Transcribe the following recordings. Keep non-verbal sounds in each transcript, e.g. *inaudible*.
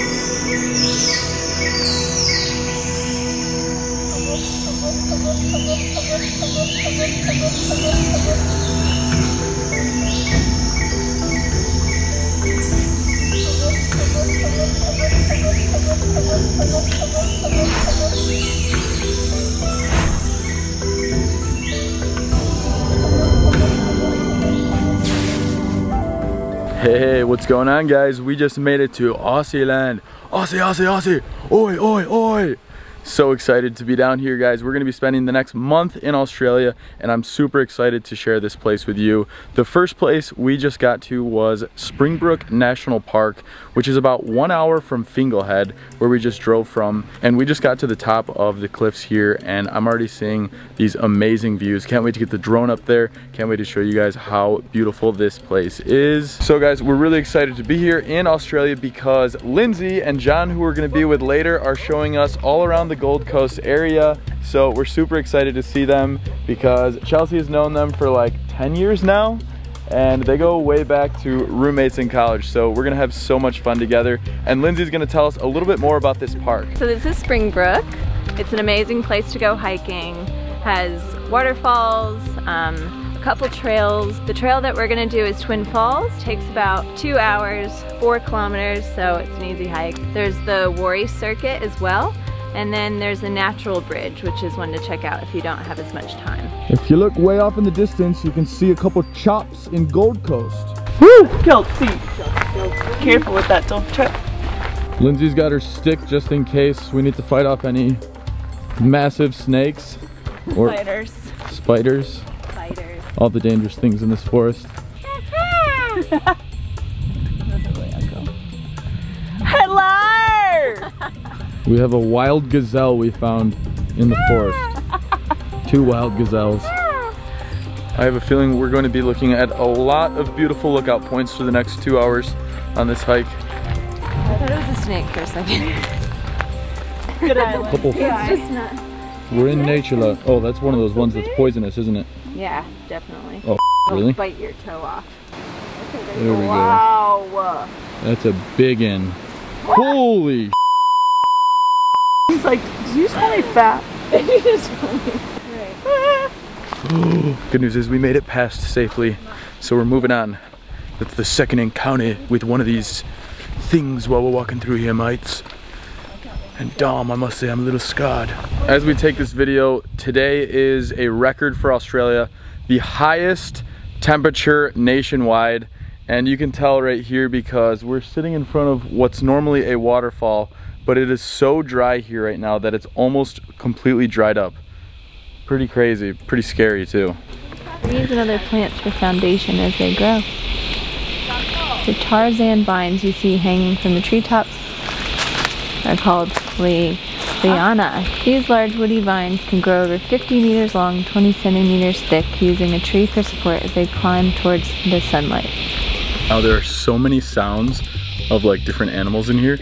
Thank you. Hey, hey, what's going on guys? We just made it to Aussie land. Aussie, Aussie, Aussie. Oi, oi, oi. So excited to be down here guys. We're gonna be spending the next month in Australia and I'm super excited to share this place with you. The first place we just got to was Springbrook National Park, which is about one hour from Fingal Head, where we just drove from. And we just got to the top of the cliffs here and I'm already seeing these amazing views. Can't wait to get the drone up there. Can't wait to show you guys how beautiful this place is. So guys, we're really excited to be here in Australia because Lindsay and John, who we're gonna be with later, are showing us all around the Gold Coast area. So we're super excited to see them because Chelsea has known them for like 10 years now and they go way back to roommates in college. So we're gonna have so much fun together. And Lindsay's gonna tell us a little bit more about this park. So this is Springbrook. It's an amazing place to go hiking. Has waterfalls, um, a couple trails. The trail that we're gonna do is Twin Falls. Takes about two hours, four kilometers, so it's an easy hike. There's the Warrie Circuit as well. And then there's the Natural Bridge, which is one to check out if you don't have as much time. If you look way off in the distance, you can see a couple chops in Gold Coast. Woo! Kelsey! Careful with that, don't trip. Lindsay's got her stick just in case we need to fight off any massive snakes or Spiders. spiders, Spiders. all the dangerous things in this forest. *laughs* We have a wild gazelle we found in the forest. *laughs* Two wild gazelles. I have a feeling we're going to be looking at a lot of beautiful lookout points for the next two hours on this hike. I thought it was a snake for a second. *laughs* Good island. Couple, It's just not. we're in nature. lo- Oh, that's one of those ones that's poisonous, isn't it? Yeah, definitely. Oh, It'll really? bite your toe off. There we go. Wow. That's a big one. Holy He's like, did you just call me fat? *laughs* *laughs* Good news is we made it past safely, so we're moving on. That's the second encounter with one of these things while we're walking through here, mates. And Dom, I must say, I'm a little scarred. As we take this video, today is a record for Australia, the highest temperature nationwide. And you can tell right here because we're sitting in front of what's normally a waterfall, but it is so dry here right now that it's almost completely dried up. Pretty crazy, pretty scary too. These and other plants for foundation as they grow. The Tarzan vines you see hanging from the treetops are called li- liana. These large woody vines can grow over 50 meters long, 20 centimeters thick, using a tree for support as they climb towards the sunlight. Now there are so many sounds of like different animals in here.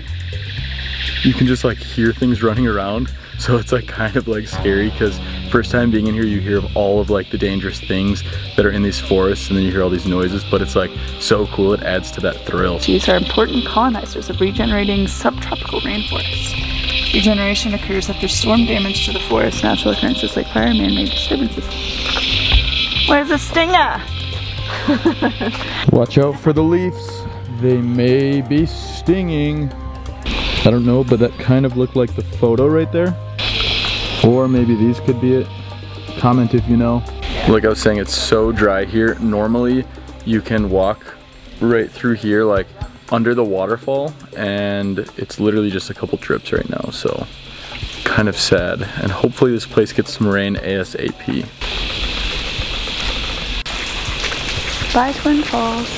You can just like hear things running around. So it's like kind of like scary because first time being in here you hear of all of like the dangerous things that are in these forests and then you hear all these noises but it's like so cool it adds to that thrill. These are important colonizers of regenerating subtropical rainforests. Regeneration occurs after storm damage to the forest, natural occurrences like fire, and man-made disturbances. Where's the stinger? *laughs* Watch out for the leaves. They may be stinging. I don't know but that kind of looked like the photo right there. Or maybe these could be it. Comment if you know. Like I was saying, it's so dry here. Normally, you can walk right through here, like under the waterfall, and it's literally just a couple trips right now. So, kind of sad. And hopefully, this place gets some rain ASAP. Bye, Twin Falls.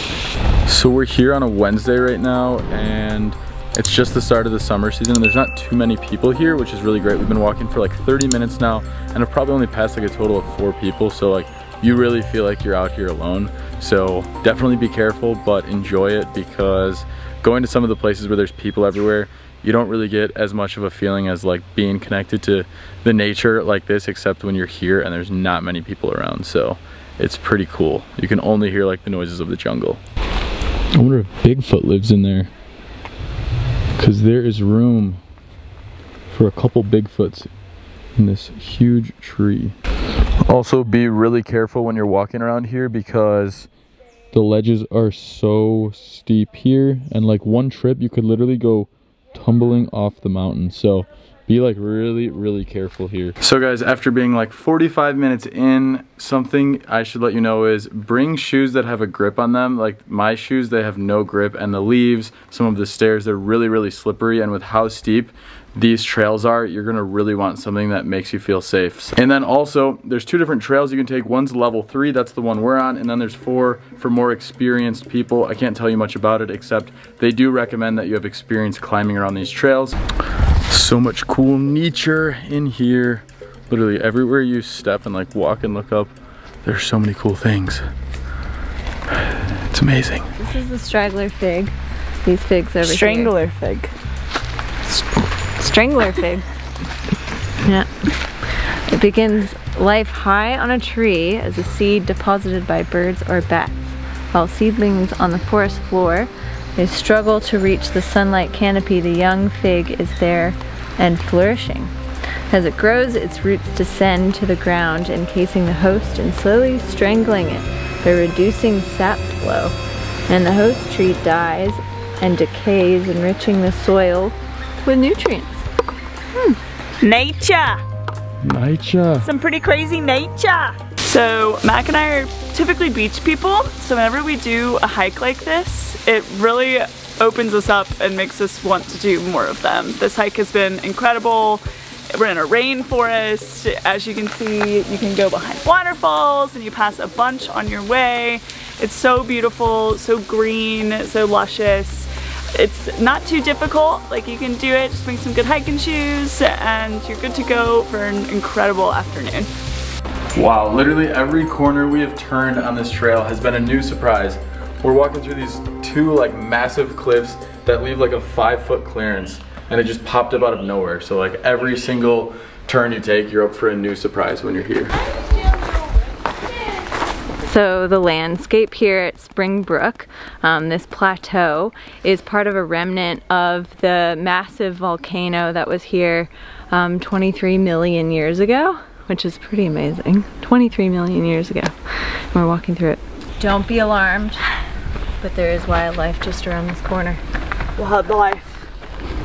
So we're here on a Wednesday right now and it's just the start of the summer season and there's not too many people here which is really great. We've been walking for like 30 minutes now and I've probably only passed like a total of four people so like you really feel like you're out here alone. So definitely be careful but enjoy it because going to some of the places where there's people everywhere you don't really get as much of a feeling as like being connected to the nature like this except when you're here and there's not many people around so it's pretty cool. You can only hear like the noises of the jungle. I wonder if Bigfoot lives in there. Because there is room for a couple Bigfoots in this huge tree. Also be really careful when you're walking around here because the ledges are so steep here and like one trip you could literally go tumbling off the mountain. So be like really, really careful here. So guys, after being like 45 minutes in, something I should let you know is bring shoes that have a grip on them. Like my shoes, they have no grip and the leaves, some of the stairs, they're really, really slippery. And with how steep these trails are, you're gonna really want something that makes you feel safe. And then also, there's two different trails you can take. One's level three, that's the one we're on, and then there's four for more experienced people. I can't tell you much about it, except they do recommend that you have experience climbing around these trails. So much cool nature in here. Literally everywhere you step and like walk and look up, there's so many cool things. It's amazing. This is the straggler fig. These figs over Strangler fig. here. Strangler fig. yeah. It begins life high on a tree as a seed deposited by birds or bats. While seedlings on the forest floor, they struggle to reach the sunlight canopy. The young fig is there and flourishing. As it grows, its roots descend to the ground, encasing the host and slowly strangling it by reducing sap flow. And the host tree dies and decays, enriching the soil with nutrients. Hmm. Nature. Nature. Some pretty crazy nature. So Mac and I are typically beach people, so whenever we do a hike like this, it really opens us up and makes us want to do more of them. This hike has been incredible. We're in a rainforest. As you can see, you can go behind waterfalls and you pass a bunch on your way. It's so beautiful, so green, so luscious. It's not too difficult, like you can do it, just bring some good hiking shoes and you're good to go for an incredible afternoon. Wow, literally every corner we have turned on this trail has been a new surprise. We're walking through these two like massive cliffs that leave like a five foot clearance and it just popped up out of nowhere. So like every single turn you take, you're up for a new surprise when you're here. So the landscape here at Springbrook, um, this plateau, is part of a remnant of the massive volcano that was here um, 23 million years ago, which is pretty amazing. 23 million years ago. And we're walking through it. Don't be alarmed, but there is wildlife just around this corner. Wildlife.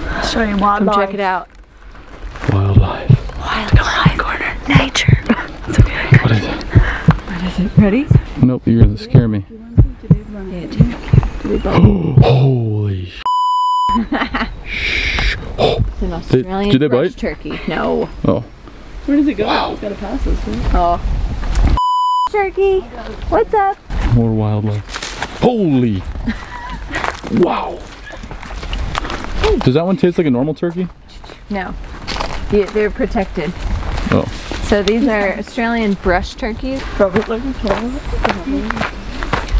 I'll show you wildlife. Come check it out. Wildlife. Wildlife corner. Nature. It's okay. What is it? What is it? Ready? Nope, you're gonna scare me. *gasps* Holy *laughs* sh- It's an Australian do they bite? turkey. No. Oh. Where does it go? It's gotta pass us. Oh. Turkey, what's up? More wildlife. Holy. wow. Does that one taste like a normal turkey? No. Yeah, they're protected. Oh. So these are Australian brush turkeys.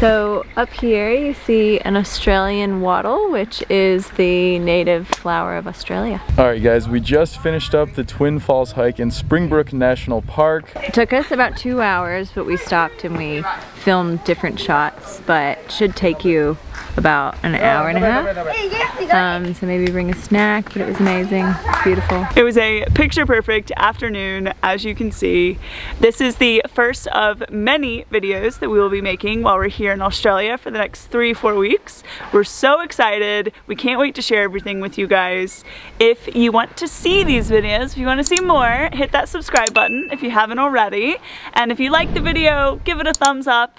Robert looking for So up here you see an Australian wattle, which is the native flower of Australia. All right, guys, we just finished up the Twin Falls hike in Springbrook National Park. It took us about two hours, but we stopped and we filmed different shots, but should take you about an hour and a half. Um, so maybe bring a snack, but it was amazing. It's beautiful. It was a picture perfect afternoon, as you can see. This is the first of many videos that we will be making while we're here in Australia for the next three, four weeks. We're so excited. We can't wait to share everything with you guys. If you want to see these videos, if you want to see more, hit that subscribe button if you haven't already. And if you like the video, give it a thumbs up